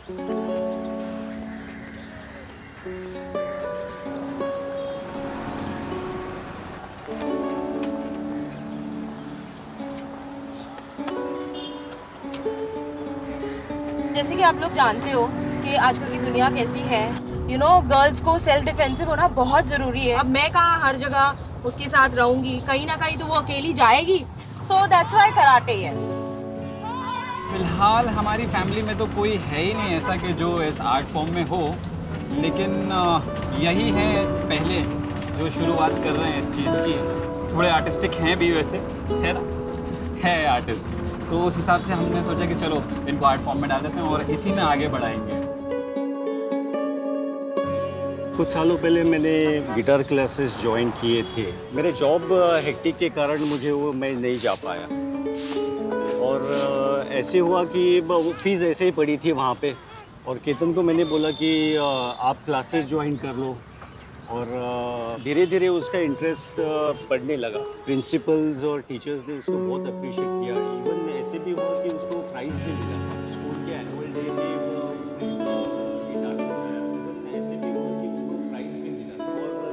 जैसे कि आप लोग जानते हो कि आजकल की दुनिया कैसी है। यू नो गर्ल्स को सेल्फ डिफेंसिव होना बहुत ज़रूरी है। अब मैं कहाँ हर जगह उसके साथ रहूँगी? कहीं ना कहीं तो वो अकेली जाएगी। So that's why karate yes फ़िलहाल हमारी फैमिली में तो कोई है ही नहीं ऐसा कि जो इस आर्ट फॉर्म में हो, लेकिन यही है पहले जो शुरुआत कर रहे हैं इस चीज़ की। थोड़े आर्टिस्टिक हैं भी वैसे, है ना? है आर्टिस्ट तो उस हिसाब से हमने सोचा कि चलो, इनको आर्ट फॉर्म में डाल देते हैं और इसी में आगे बढ़ाएँगे। कुछ सालों पहले मैंने गिटार क्लासेस ज्वाइन किए थे। मेरे जॉब हेक्टिक के कारण मुझे वो मैं नहीं जा पाया। ऐसे हुआ कि फ़ीस ऐसे ही पड़ी थी वहाँ पे। और केतन को मैंने बोला कि आप क्लासेस ज्वाइन कर लो। और धीरे धीरे उसका इंटरेस्ट पढ़ने लगा। प्रिंसिपल्स और टीचर्स ने उसको बहुत अप्रिशिएट किया। इवन ऐसे भी हुआ कि उसको प्राइज़ भी मिला। स्कूल के एनुअल डे में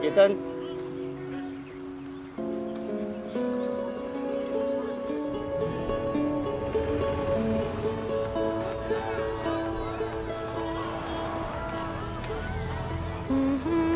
गिटार Mm-hmm.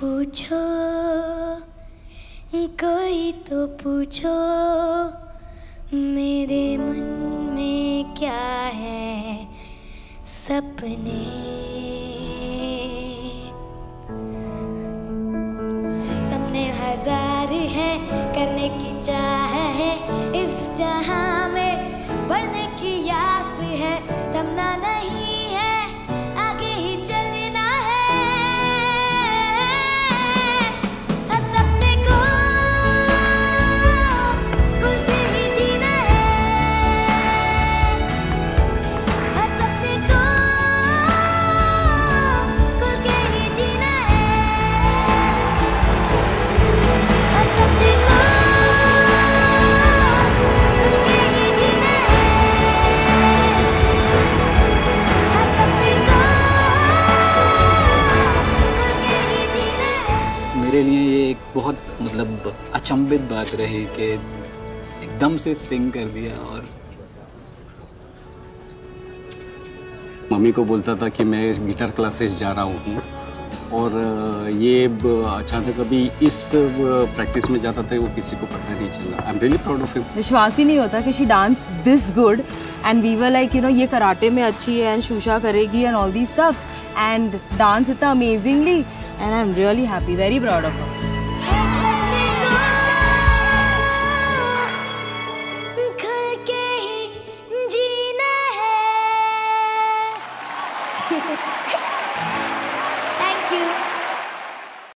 पूछो, कोई तो पूछो, मेरे मन में क्या है सपने? सपने हज़ार हैं, करने की चाह बहुत मतलब अचंभित बात रही कि एकदम से सिंग कर दिया और मम्मी को बोलता था कि मैं गिटार क्लासेस जा रहा हूँ और ये अचानक अभी इस प्रैक्टिस में जाता था वो किसी को पता नहीं चला। I am really proud of him विश्वास ही नहीं होता कि she dance this good and we were like you know ये कराटे में अच्छी है एंड शूशा करेगी and all the stuffs and dance इतना amazingly and I am really happy very proud of her